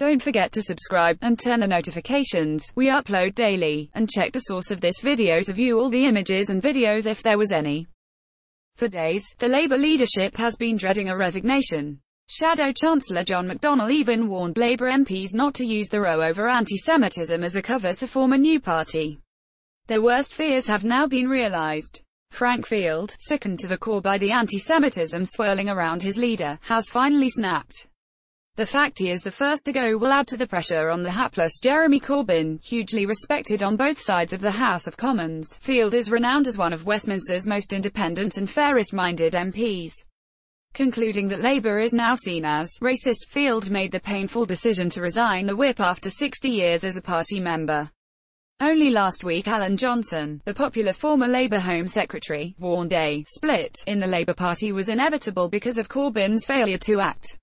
Don't forget to subscribe, and turn the notifications, we upload daily, and check the source of this video to view all the images and videos if there was any. For days, the Labour leadership has been dreading a resignation. Shadow Chancellor John McDonnell even warned Labour MPs not to use the row over anti-Semitism as a cover to form a new party. Their worst fears have now been realised. Frank Field, sickened to the core by the anti-Semitism swirling around his leader, has finally snapped. The fact he is the first to go will add to the pressure on the hapless Jeremy Corbyn, hugely respected on both sides of the House of Commons. Field is renowned as one of Westminster's most independent and fairest-minded MPs. Concluding that Labour is now seen as racist, Field made the painful decision to resign the whip after 60 years as a party member. Only last week Alan Johnson, the popular former Labour Home Secretary, warned a split in the Labour Party was inevitable because of Corbyn's failure to act.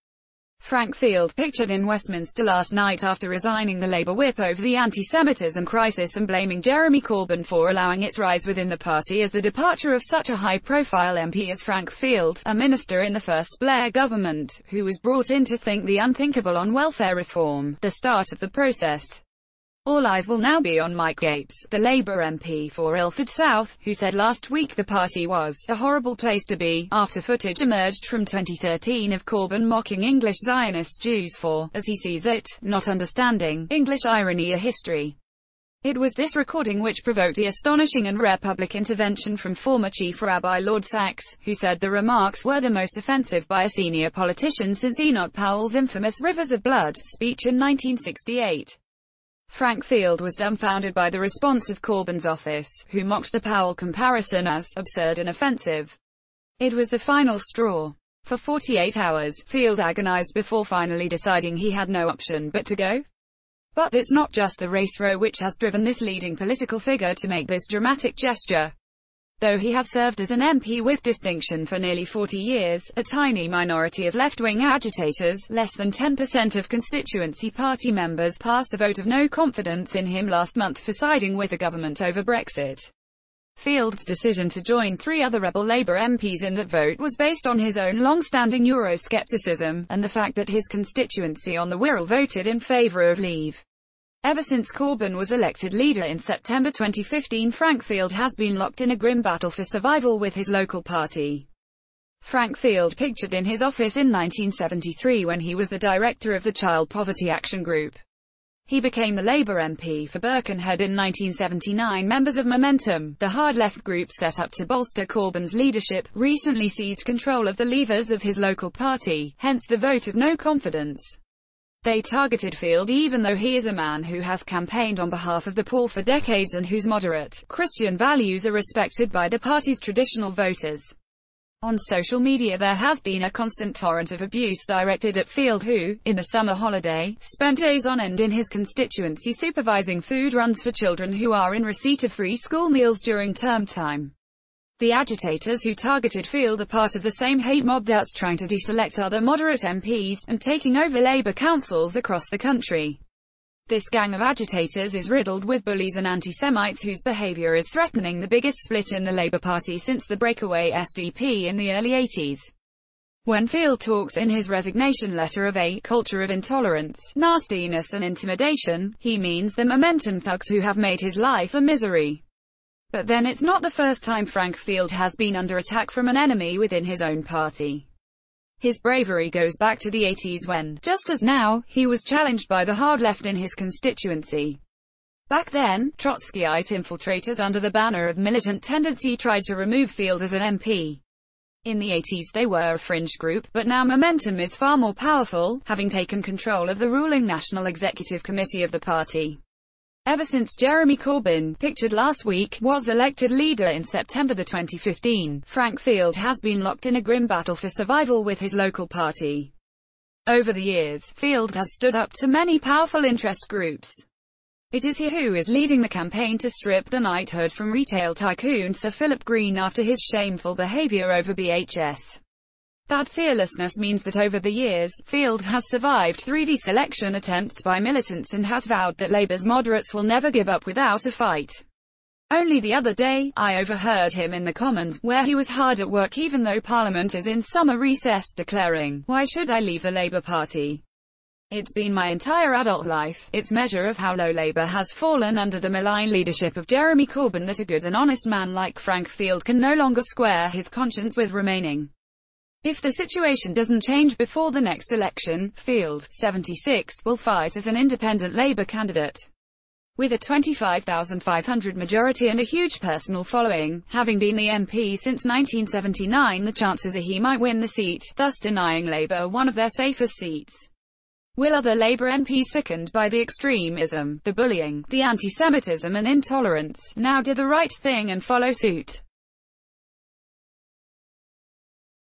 Frank Field pictured in Westminster last night after resigning the Labour whip over the anti-Semitism crisis and blaming Jeremy Corbyn for allowing its rise within the party as the departure of such a high-profile MP as Frank Field, a minister in the first Blair government, who was brought in to think the unthinkable on welfare reform, the start of the process. All eyes will now be on Mike Gapes, the Labour MP for Ilford South, who said last week the party was a horrible place to be, after footage emerged from 2013 of Corbyn mocking English Zionist Jews for, as he sees it, not understanding English irony or history. It was this recording which provoked the astonishing and rare public intervention from former Chief Rabbi Lord Sacks, who said the remarks were the most offensive by a senior politician since Enoch Powell's infamous Rivers of Blood speech in 1968. Frank Field was dumbfounded by the response of Corbyn's office, who mocked the Powell comparison as absurd and offensive. It was the final straw. For 48 hours, Field agonized before finally deciding he had no option but to go. But it's not just the race row which has driven this leading political figure to make this dramatic gesture. Though he has served as an MP with distinction for nearly 40 years, a tiny minority of left-wing agitators, less than 10% of constituency party members passed a vote of no confidence in him last month for siding with the government over Brexit. Field's decision to join three other rebel Labour MPs in that vote was based on his own long-standing Euroscepticism, and the fact that his constituency on the Wirral voted in favour of leave. Ever since Corbyn was elected leader in September 2015 Frank Field has been locked in a grim battle for survival with his local party. Frank Field pictured in his office in 1973 when he was the director of the Child Poverty Action Group. He became the Labour MP for Birkenhead in 1979. Members of Momentum, the hard left group set up to bolster Corbyn's leadership, recently seized control of the levers of his local party, hence the vote of no confidence. They targeted Field even though he is a man who has campaigned on behalf of the poor for decades and whose moderate, Christian values are respected by the party's traditional voters. On social media there has been a constant torrent of abuse directed at Field who, in the summer holiday, spent days on end in his constituency supervising food runs for children who are in receipt of free school meals during term time. The agitators who targeted Field are part of the same hate mob that's trying to deselect other moderate MPs, and taking over Labour councils across the country. This gang of agitators is riddled with bullies and anti-Semites whose behaviour is threatening the biggest split in the Labour Party since the breakaway SDP in the early 80s. When Field talks in his resignation letter of a culture of intolerance, nastiness and intimidation, he means the momentum thugs who have made his life a misery. But then it's not the first time Frank Field has been under attack from an enemy within his own party. His bravery goes back to the 80s when, just as now, he was challenged by the hard left in his constituency. Back then, Trotskyite infiltrators under the banner of militant tendency tried to remove Field as an MP. In the 80s they were a fringe group, but now Momentum is far more powerful, having taken control of the ruling National Executive Committee of the party. Ever since Jeremy Corbyn, pictured last week, was elected leader in September 2015, Frank Field has been locked in a grim battle for survival with his local party. Over the years, Field has stood up to many powerful interest groups. It is he who is leading the campaign to strip the knighthood from retail tycoon Sir Philip Green after his shameful behaviour over BHS. That fearlessness means that over the years, Field has survived 3D selection attempts by militants and has vowed that Labour's moderates will never give up without a fight. Only the other day, I overheard him in the Commons, where he was hard at work even though Parliament is in summer recess, declaring, Why should I leave the Labour Party? It's been my entire adult life, its measure of how low Labour has fallen under the malign leadership of Jeremy Corbyn that a good and honest man like Frank Field can no longer square his conscience with remaining. If the situation doesn't change before the next election, Field, 76, will fight as an independent Labour candidate. With a 25,500 majority and a huge personal following, having been the MP since 1979 the chances are he might win the seat, thus denying Labour one of their safest seats. Will other Labour MPs sickened by the extremism, the bullying, the anti-Semitism and intolerance, now do the right thing and follow suit?